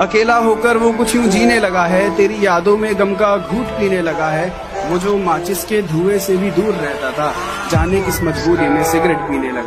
अकेला होकर वो कुछ यूँ जीने लगा है, तेरी यादों में गम का घूट पीने लगा है। वो जो माचिस के धुएँ से भी दूर रहता था, जाने किस मजबूरी में सिगरेट पीने लगा।